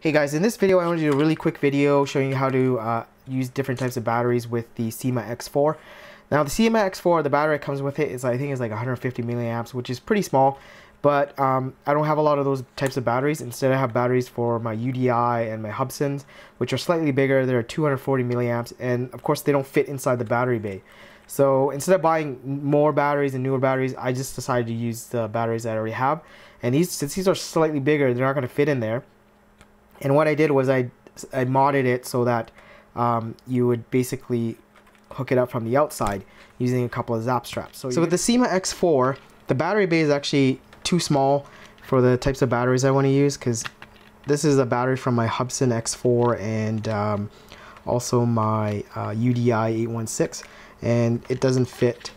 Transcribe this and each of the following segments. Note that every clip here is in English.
Hey guys, in this video I want to do a really quick video showing you how to uh, use different types of batteries with the Syma X4. Now the Syma X4, the battery that comes with it is I think is like 150 milliamps, which is pretty small, but um, I don't have a lot of those types of batteries. Instead I have batteries for my UDI and my Hubsans, which are slightly bigger. They're 240 milliamps, and of course they don't fit inside the battery bay. So instead of buying more batteries and newer batteries, I just decided to use the batteries that I already have. And these, since these are slightly bigger, they're not going to fit in there. And what I did was I, I modded it so that um, you would basically hook it up from the outside using a couple of zap straps. So, so with the Syma X4, the battery bay is actually too small for the types of batteries I want to use because this is a battery from my Hubsan X4 and um, also my uh, UDI 816 and it doesn't fit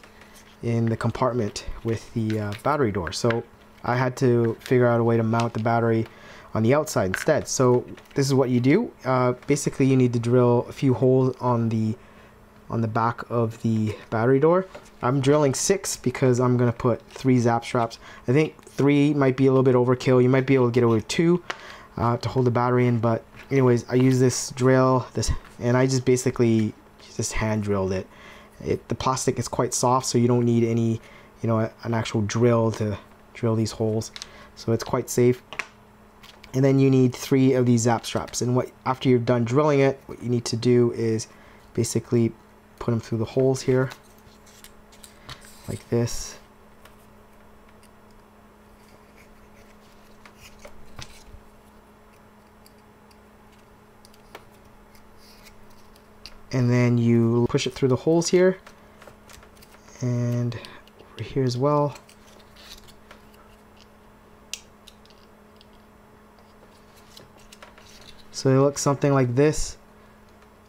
in the compartment with the uh, battery door. So I had to figure out a way to mount the battery on the outside instead. So this is what you do. Uh, basically, you need to drill a few holes on the on the back of the battery door. I'm drilling six because I'm gonna put three zap straps. I think three might be a little bit overkill. You might be able to get away with two uh, to hold the battery in, but anyways, I use this drill, this, and I just basically just hand drilled it. It the plastic is quite soft, so you don't need any, you know, an actual drill to drill these holes. So it's quite safe. And then you need three of these zap straps. And what after you're done drilling it what you need to do is basically put them through the holes here like this. And then you push it through the holes here. And over here as well So they look something like this.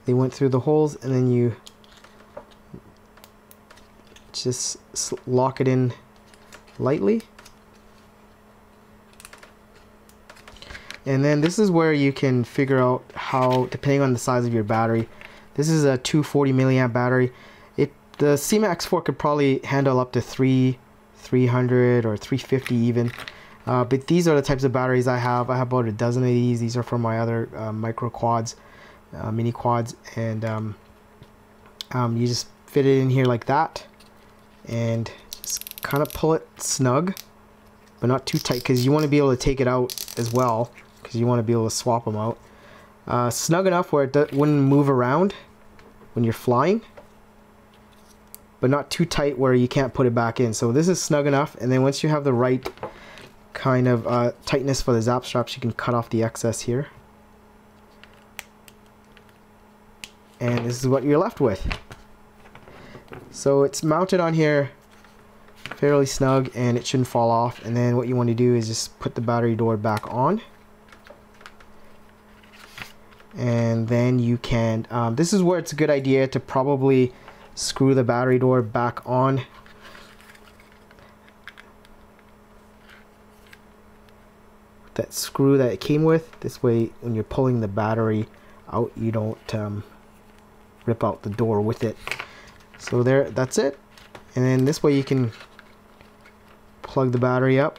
They went through the holes and then you just lock it in lightly. And then this is where you can figure out how, depending on the size of your battery, this is a 240 milliamp battery. It the Syma X4 could probably handle up to three, 300 or 350 even. Uh, but these are the types of batteries I have. I have about a dozen of these. These are for my other uh, micro quads, uh, mini quads, and um, um, you just fit it in here like that, and just kind of pull it snug, but not too tight because you want to be able to take it out as well because you want to be able to swap them out. Uh, snug enough where it wouldn't move around when you're flying, but not too tight where you can't put it back in. So this is snug enough, and then once you have the right kind of uh, tightness for the zap straps, you can cut off the excess here. And this is what you're left with. So it's mounted on here fairly snug and it shouldn't fall off. And then what you want to do is just put the battery door back on. And then you can, um, this is where it's a good idea to probably screw the battery door back on that screw that it came with. This way, when you're pulling the battery out, you don't um, rip out the door with it. So there, that's it. And then this way you can plug the battery up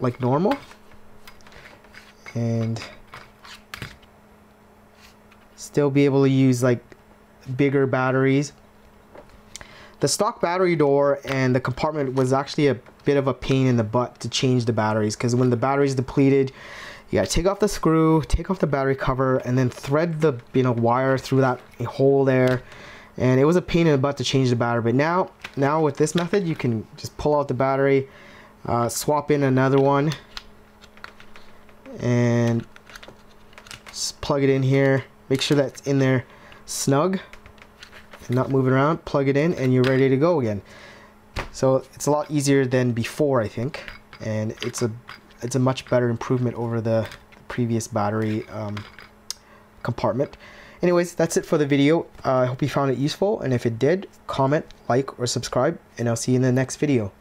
like normal. And still be able to use like bigger batteries. The stock battery door and the compartment was actually a bit of a pain in the butt to change the batteries because when the battery's depleted, you gotta take off the screw, take off the battery cover, and then thread the you know wire through that hole there. And it was a pain in the butt to change the battery. But now, now with this method, you can just pull out the battery, uh, swap in another one, and just plug it in here. Make sure that's in there snug not moving around. Plug it in, and you're ready to go again. So it's a lot easier than before, I think, and it's a it's a much better improvement over the previous battery um, compartment. Anyways, that's it for the video. Uh, I hope you found it useful, and if it did, comment, like, or subscribe, and I'll see you in the next video.